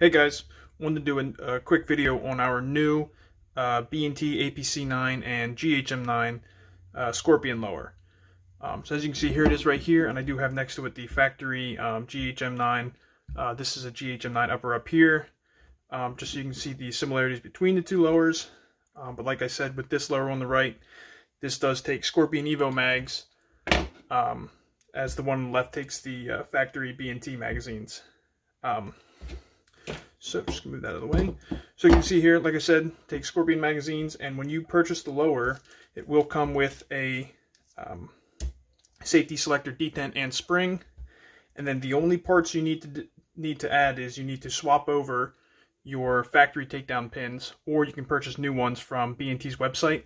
Hey guys, wanted to do a, a quick video on our new uh, B&T APC9 and GHM9 uh, Scorpion lower. Um, so as you can see here it is right here and I do have next to it the factory um, GHM9. Uh, this is a GHM9 upper up here um, just so you can see the similarities between the two lowers. Um, but like I said with this lower on the right this does take Scorpion Evo mags um, as the one on the left takes the uh, factory B&T magazines. Um, so just move that out of the way. So you can see here, like I said, take Scorpion magazines, and when you purchase the lower, it will come with a um, safety selector detent and spring. And then the only parts you need to need to add is you need to swap over your factory takedown pins, or you can purchase new ones from B&T's website.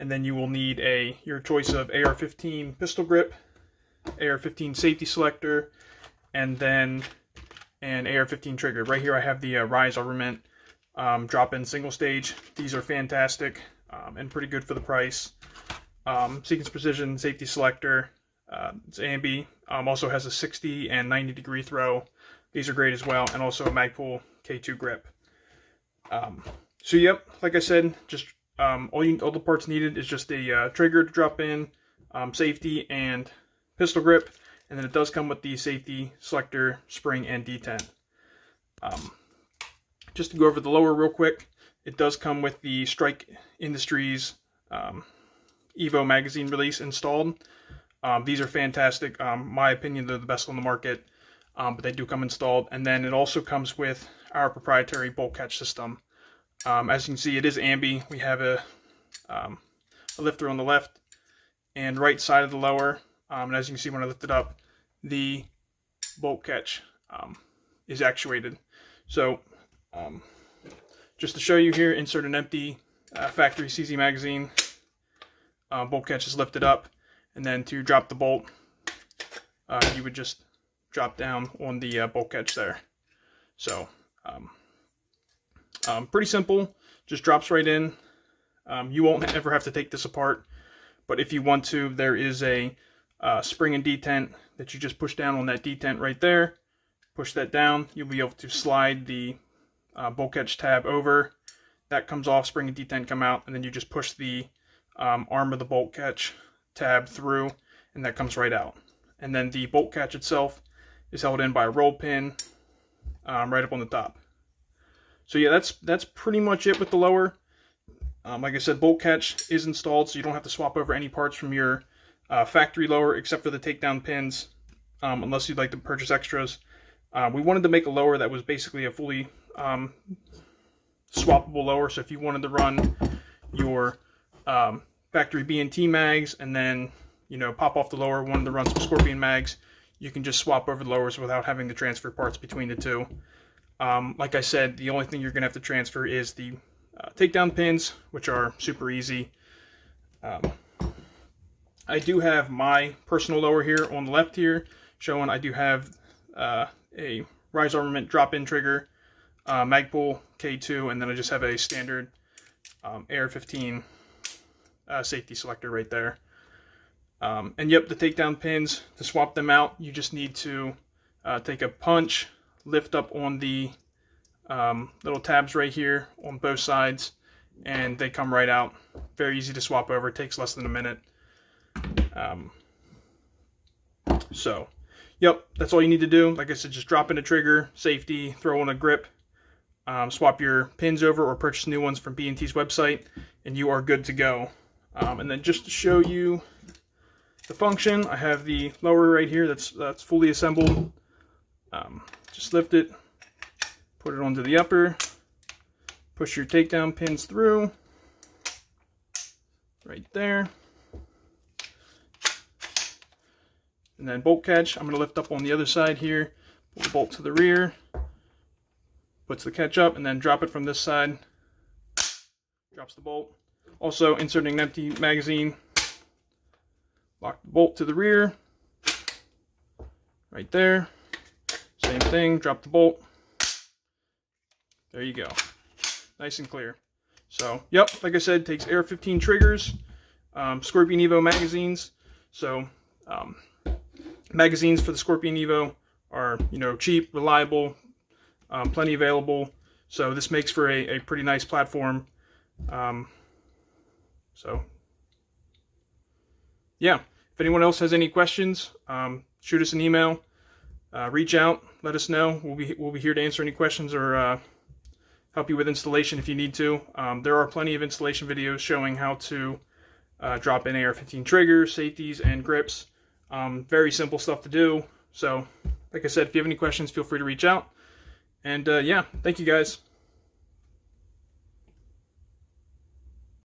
And then you will need a your choice of AR-15 pistol grip, AR-15 safety selector, and then and AR-15 trigger. Right here I have the uh, Rise Armament um, drop-in single stage. These are fantastic um, and pretty good for the price. Um, Seekins Precision Safety Selector. Uh, it's ambi. Um, also has a 60 and 90 degree throw. These are great as well. And also a Magpul K2 grip. Um, so yep, like I said, just um, all, you, all the parts needed is just a uh, trigger to drop in, safety, and pistol grip. And then it does come with the safety selector, spring, and detent. Um, just to go over the lower real quick, it does come with the Strike Industries um, Evo magazine release installed. Um, these are fantastic. Um, my opinion, they're the best on the market, um, but they do come installed. And then it also comes with our proprietary bolt catch system. Um, as you can see, it is ambi. We have a, a lifter on the left and right side of the lower um, and as you can see when I lift it up, the bolt catch um, is actuated. So um, just to show you here, insert an empty uh, factory CZ magazine. Uh, bolt catch is lifted up. And then to drop the bolt, uh, you would just drop down on the uh, bolt catch there. So um, um, pretty simple, just drops right in. Um, you won't ever have to take this apart. But if you want to, there is a uh, spring and detent that you just push down on that detent right there. Push that down, you'll be able to slide the uh, bolt catch tab over. That comes off, spring and detent come out, and then you just push the um, arm of the bolt catch tab through, and that comes right out. And then the bolt catch itself is held in by a roll pin um, right up on the top. So yeah, that's that's pretty much it with the lower. Um, like I said, bolt catch is installed, so you don't have to swap over any parts from your uh, factory lower except for the takedown pins, um, unless you'd like to purchase extras. Uh, we wanted to make a lower that was basically a fully um, swappable lower. So if you wanted to run your um, factory B&T mags and then, you know, pop off the lower, wanted to run some Scorpion mags, you can just swap over the lowers without having to transfer parts between the two. Um, like I said, the only thing you're going to have to transfer is the uh, takedown pins, which are super easy. Um, I do have my personal lower here on the left here, showing I do have uh, a Rise Armament drop-in trigger, uh, Magpul K2, and then I just have a standard um, AR-15 uh, safety selector right there. Um, and yep, the takedown pins, to swap them out, you just need to uh, take a punch, lift up on the um, little tabs right here on both sides, and they come right out. Very easy to swap over, takes less than a minute. Um, so, yep, that's all you need to do. Like I said, just drop in a trigger, safety, throw in a grip, um, swap your pins over or purchase new ones from B&T's website, and you are good to go. Um, and then just to show you the function, I have the lower right here that's, that's fully assembled. Um, just lift it, put it onto the upper, push your takedown pins through, right there. And then bolt catch, I'm going to lift up on the other side here, pull the bolt to the rear, puts the catch up, and then drop it from this side, drops the bolt. Also inserting an empty magazine, lock the bolt to the rear, right there. Same thing, drop the bolt. There you go. Nice and clear. So, yep, like I said, takes AR-15 triggers, um, Scorpion Evo magazines. So, um, magazines for the Scorpion Evo are, you know, cheap, reliable, um, plenty available. So this makes for a, a pretty nice platform. Um, so yeah, if anyone else has any questions, um, shoot us an email, uh, reach out, let us know. We'll be we'll be here to answer any questions or uh, help you with installation if you need to. Um, there are plenty of installation videos showing how to uh, drop in AR-15 triggers, safeties, and grips. Um, very simple stuff to do. So, like I said, if you have any questions, feel free to reach out. And uh, yeah, thank you guys.